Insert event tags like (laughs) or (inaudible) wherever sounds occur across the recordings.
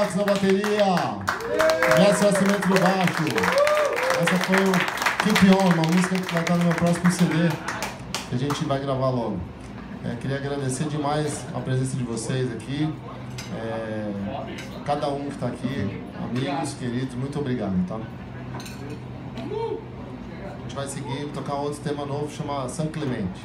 Cox na bateria. Jesse Nascimento no baixo. Essa foi o Keep On, uma música que vai estar no meu próximo CD. que a gente vai gravar logo. É, queria agradecer demais a presença de vocês aqui. É, cada um que está aqui, amigos, queridos, muito obrigado, tá? A gente vai seguir, tocar outro tema novo, chama São Clemente.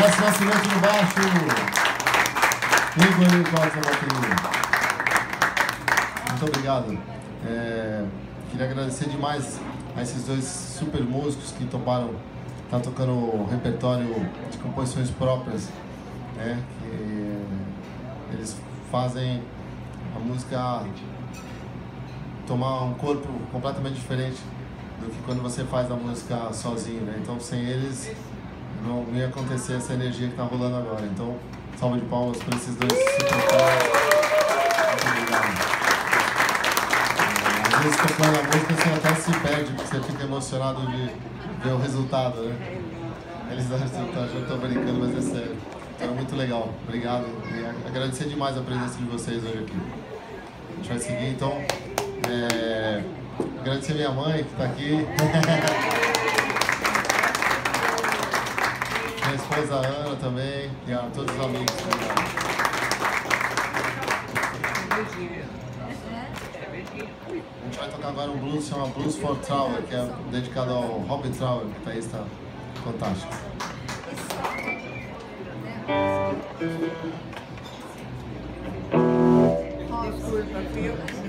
Nosso Nascimento no baixo. Muito obrigado. É, queria agradecer demais a esses dois super músicos que toparam tá tocando o repertório de composições próprias, né? Que eles fazem a música tomar um corpo completamente diferente do que quando você faz a música sozinho, né? Então sem eles não ia acontecer essa energia que está rolando agora. Então, salva de palmas para esses dois super obrigado. Às vezes tocando a música você até se perde, porque você fica emocionado de ver o resultado, né? Eles acham que eu estou brincando, mas é sério. Então é muito legal. Obrigado. E agradecer demais a presença de vocês hoje aqui. A gente vai seguir então. É... Agradecer minha mãe que está aqui. (laughs) esposa Ana também. E a todos os amigos. A gente vai tocar agora um blues chama Blues for Trauer, que é dedicado ao Robin Trauer, guitarrista fantástico. Desculpa, viu?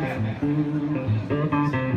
Yeah.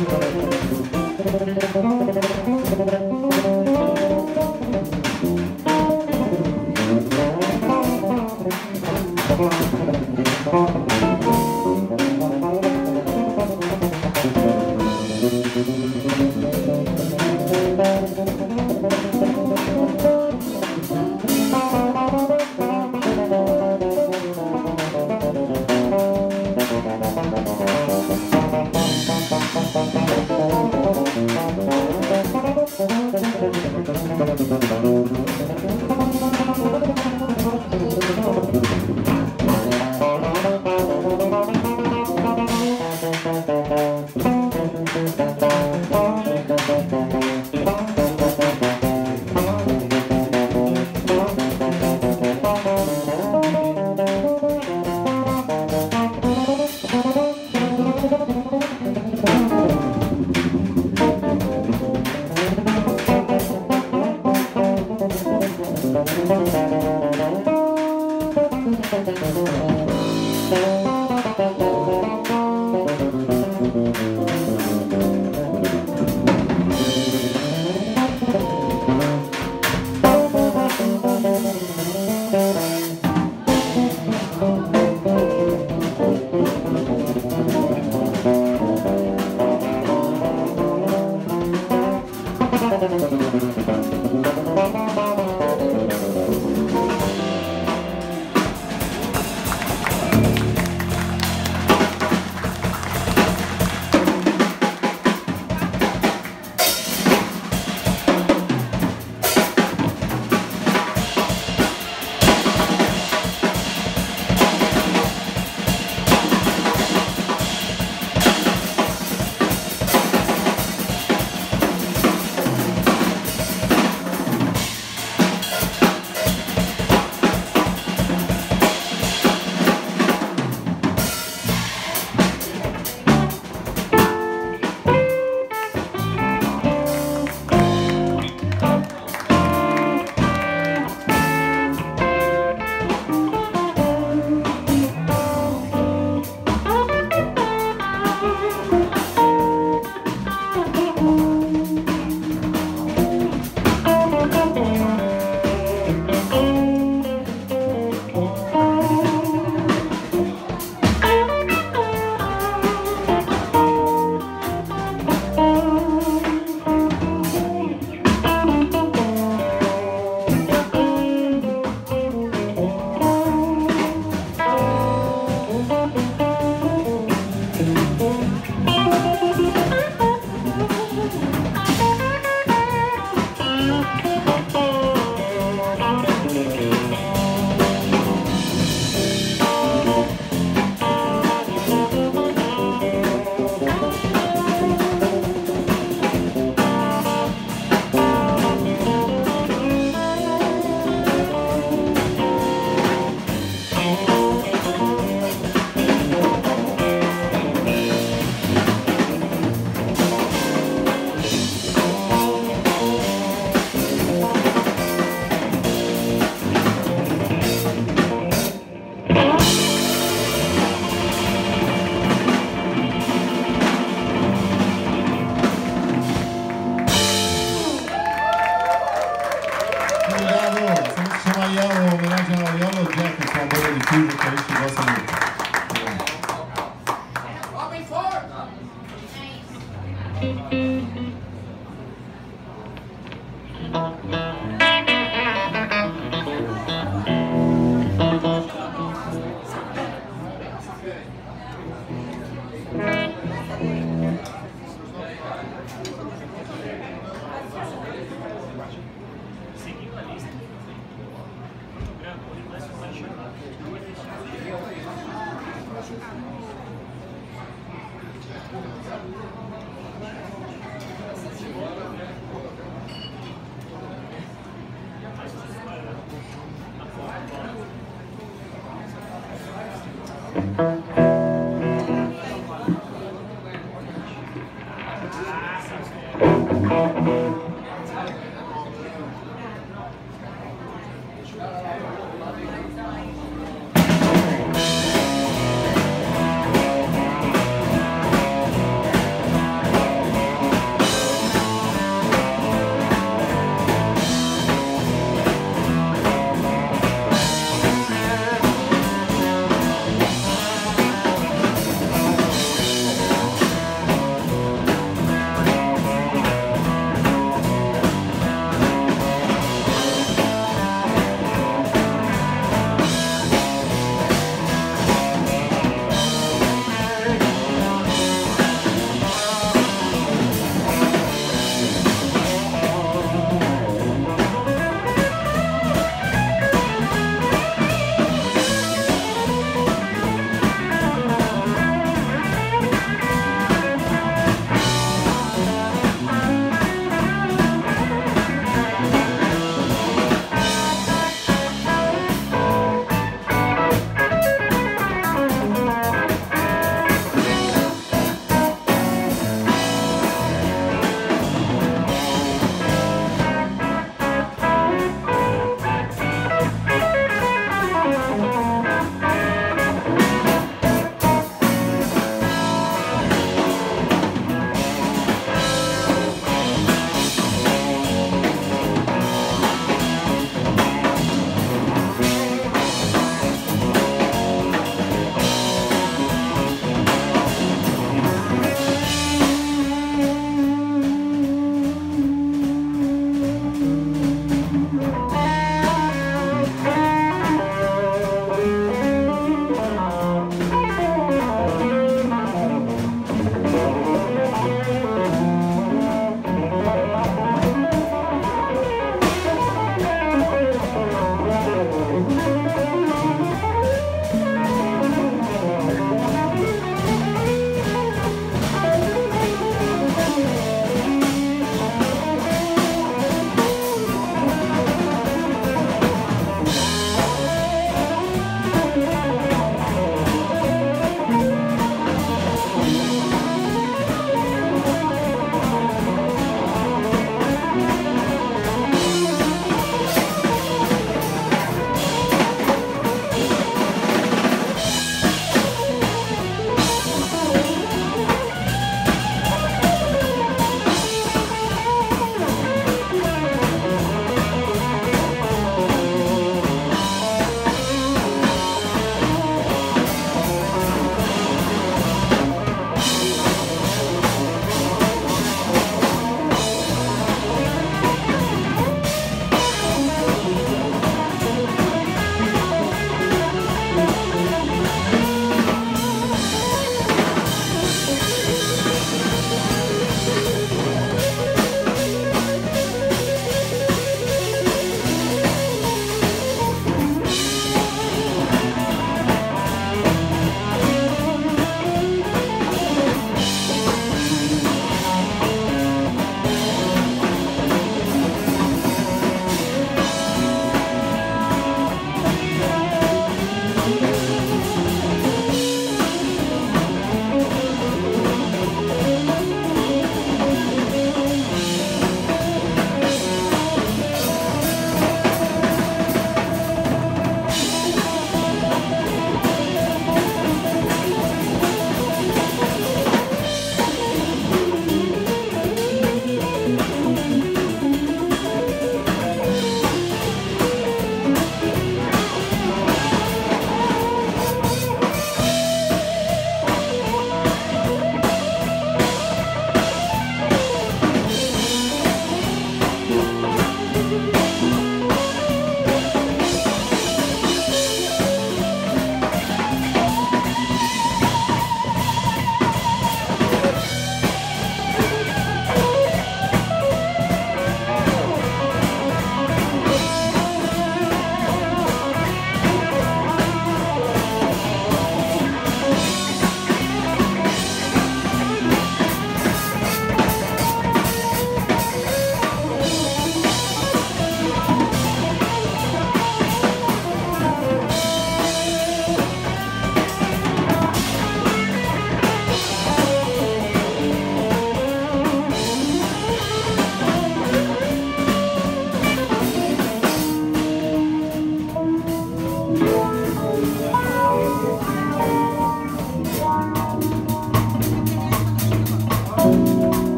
para.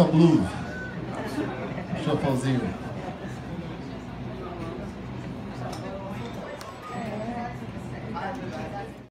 Essa foi